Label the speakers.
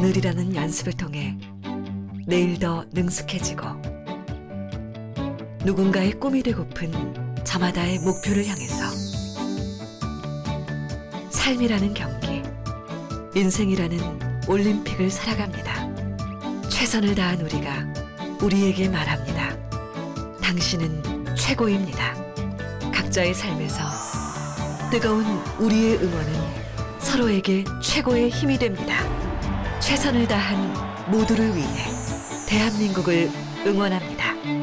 Speaker 1: 오늘이라는 연습을 통해 내일 더 능숙해지고 누군가의 꿈이 되고픈 저마다의 목표를 향해서 삶이라는 경기, 인생이라는 올림픽을 살아갑니다. 최선을 다한 우리가 우리에게 말합니다. 당신은 최고입니다. 각자의 삶에서 뜨거운 우리의 응원은 서로에게 최고의 힘이 됩니다. 최선을 다한 모두를 위해 대한민국을 응원합니다.